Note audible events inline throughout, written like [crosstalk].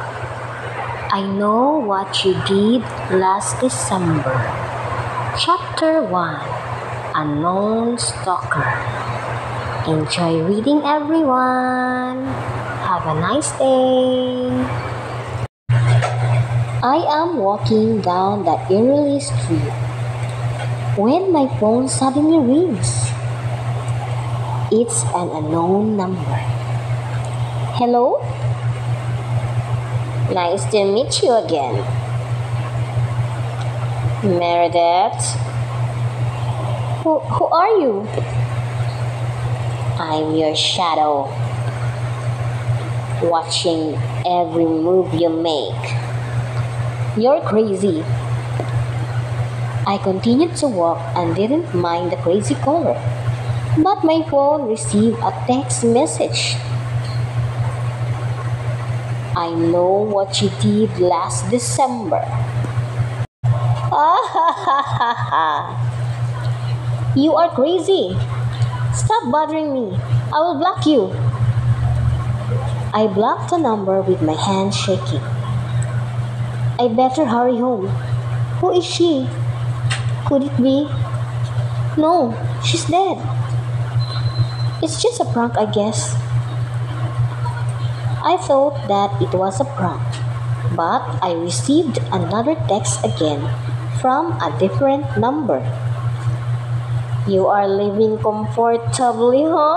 I know what you did last December. Chapter 1 Unknown Stalker. Enjoy reading, everyone. Have a nice day. I am walking down that eerily street when my phone suddenly rings. It's an unknown number. Hello? Nice to meet you again. Meredith? Who, who are you? I'm your shadow, watching every move you make. You're crazy. I continued to walk and didn't mind the crazy caller. But my phone received a text message. I know what you did last December. Ah ha ha ha ha. You are crazy. Stop bothering me. I will block you. I blocked the number with my hand shaking. I better hurry home. Who is she? Could it be? No, she's dead. It's just a prank, I guess. I thought that it was a prank, but I received another text again from a different number. You are living comfortably, huh?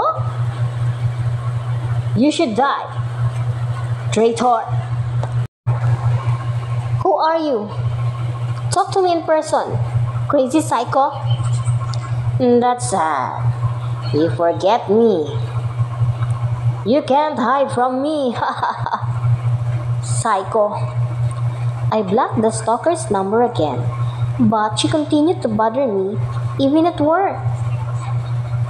You should die. Traitor. Who are you? Talk to me in person. Crazy psycho. Hmm, that's sad. You forget me. You can't hide from me. [laughs] psycho. I blocked the stalker's number again, but she continued to bother me even at work.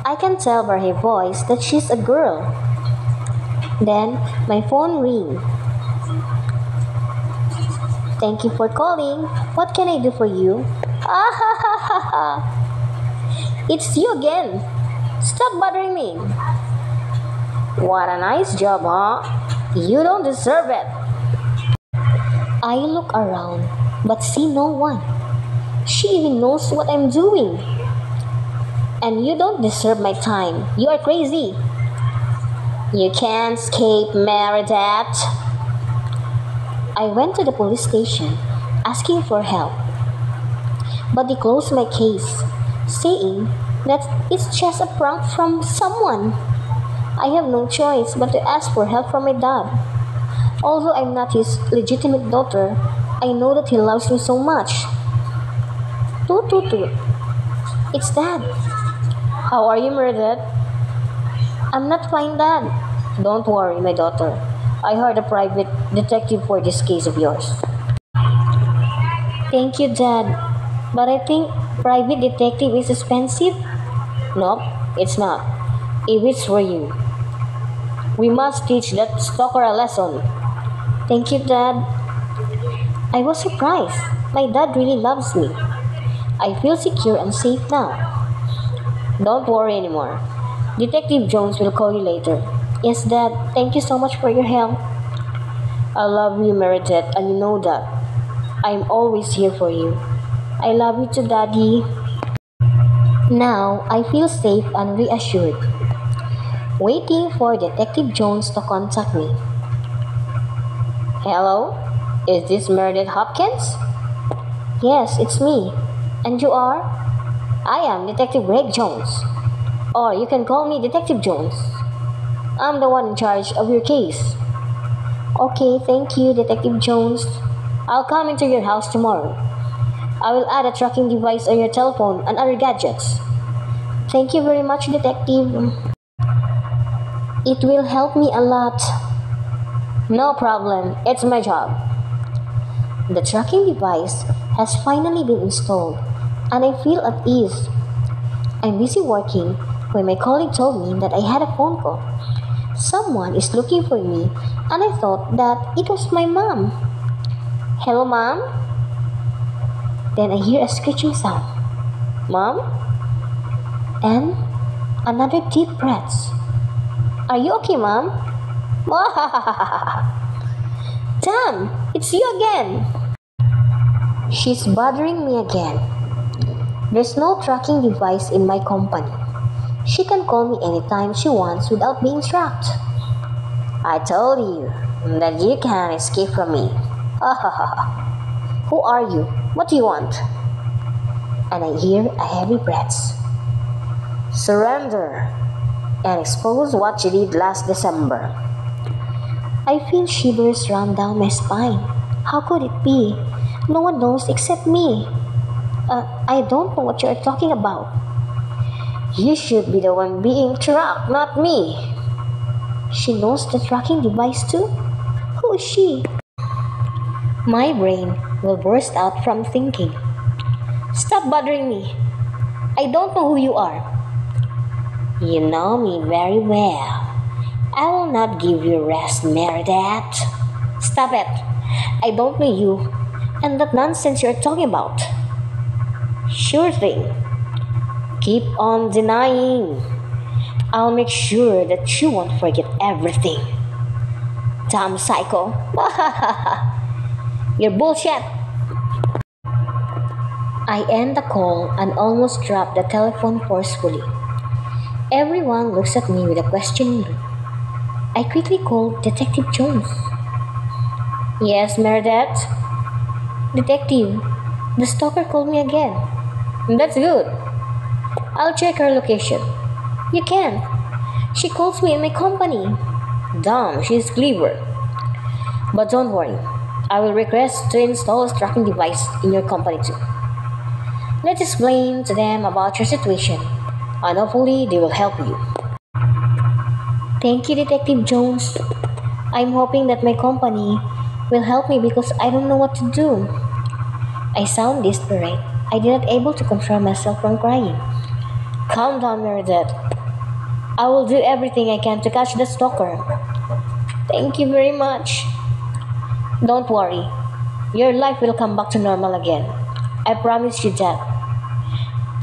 I can tell by her voice that she's a girl. Then my phone rings. Thank you for calling. What can I do for you? Ah. [laughs] It's you again. Stop bothering me. What a nice job, huh? You don't deserve it. I look around but see no one. She even knows what I'm doing. And you don't deserve my time. You are crazy. You can't escape Meredith. I went to the police station asking for help. But they closed my case, saying that it's just a prank from someone. I have no choice but to ask for help from my dad. Although I'm not his legitimate daughter, I know that he loves me so much. Toot toot toot. It's dad. How are you, Meredith? I'm not fine, dad. Don't worry, my daughter. I hired a private detective for this case of yours. Thank you, Dad. But I think private detective is expensive. Nope, it's not. If it's for you, we must teach that stalker a lesson. Thank you, Dad. I was surprised. My dad really loves me. I feel secure and safe now. Don't worry anymore. Detective Jones will call you later. Yes, Dad. Thank you so much for your help. I love you, Meredith, and you know that. I'm always here for you. I love you too, Daddy. Now I feel safe and reassured. Waiting for Detective Jones to contact me. Hello? Is this Meredith Hopkins? Yes, it's me. And you are? I am Detective Greg Jones. Or you can call me Detective Jones. I'm the one in charge of your case. Okay, thank you, Detective Jones. I'll come into your house tomorrow. I will add a tracking device on your telephone and other gadgets. Thank you very much, Detective. It will help me a lot. No problem, it's my job. The tracking device has finally been installed and I feel at ease. I'm busy working when my colleague told me that I had a phone call. Someone is looking for me and I thought that it was my mom. Hello, mom? Then I hear a screeching sound. Mom? And another deep breath. Are you okay, mom? Damn, [laughs] it's you again. She's bothering me again. There's no tracking device in my company. She can call me anytime she wants without being tracked. I told you that you can't escape from me. [laughs] Who are you? What do you want? And I hear a heavy breath. Surrender and expose what she did last December. I feel shivers run down my spine. How could it be? No one knows except me. Uh, I don't know what you're talking about. You should be the one being tracked, not me. She knows the tracking device too? Who is she? My brain will burst out from thinking. Stop bothering me. I don't know who you are. You know me very well. I will not give you rest, Meredith. Stop it. I don't know you and that nonsense you're talking about. Sure thing. Keep on denying. I'll make sure that you won't forget everything. Damn psycho. [laughs] You're bullshit. I end the call and almost drop the telephone forcefully. Everyone looks at me with a questioning look. I quickly call Detective Jones. Yes, Meredith? Detective, the stalker called me again. That's good. I'll check her location. You can. She calls me in my company. Damn, she's clever. But don't worry, I will request to install a tracking device in your company too. Let's explain to them about your situation, and hopefully they will help you. Thank you, Detective Jones. I'm hoping that my company will help me because I don't know what to do. I sound desperate. I did not able to control myself from crying. Calm down, Meredith. I will do everything I can to catch the stalker. Thank you very much. Don't worry. Your life will come back to normal again. I promise you that.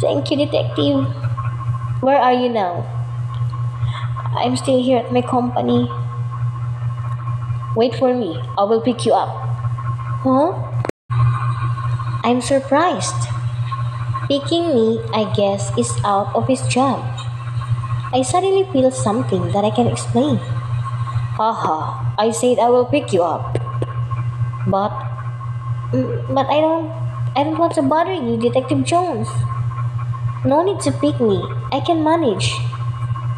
Thank you, detective. Where are you now? I'm still here at my company. Wait for me. I will pick you up. Huh? I'm surprised. Picking me, I guess, is out of his job. I suddenly feel something that I can explain. Haha, I said I will pick you up. But, mm, but I don't, I don't want to bother you, Detective Jones. No need to pick me. I can manage.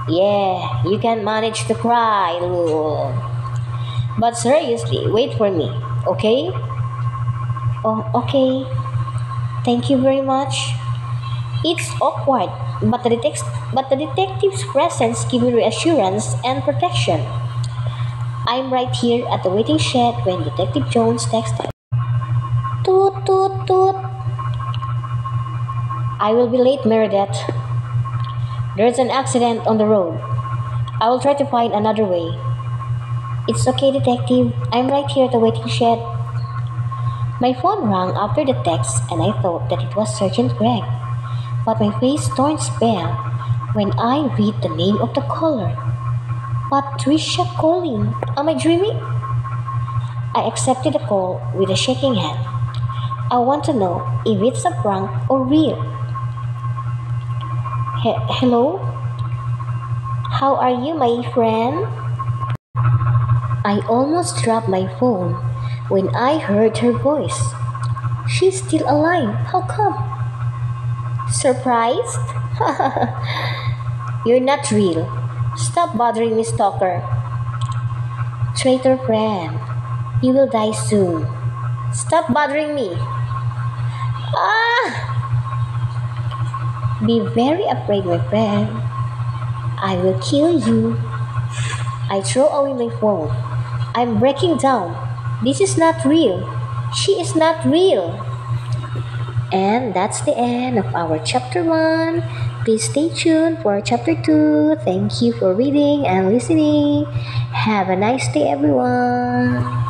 Yeah, you can manage to cry. But seriously, wait for me, okay? Oh, okay. Thank you very much. It's awkward, but the, detect- but the detective's presence gives me reassurance and protection. I'm right here at the waiting shed when Detective Jones texted. I will be late, Meredith. There's an accident on the road. I will try to find another way. It's okay, Detective. I'm right here at the waiting shed. My phone rang after the text, and I thought that it was Sergeant Greg. But my face turns pale when I read the name of the caller. Patricia calling. Am I dreaming? I accepted the call with a shaking hand. I want to know if it's a prank or real. He- hello? How are you, my friend? I almost dropped my phone when I heard her voice. She's still alive. How come? Surprised? [laughs] You're not real. Stop bothering me, stalker. Traitor friend, you will die soon. Stop bothering me. Ah! Be very afraid, my friend. I will kill you. I throw away my phone. I'm breaking down. This is not real. She is not real. And that's the end of our chapter 1. Please stay tuned for chapter 2. Thank you for reading and listening. Have a nice day, everyone.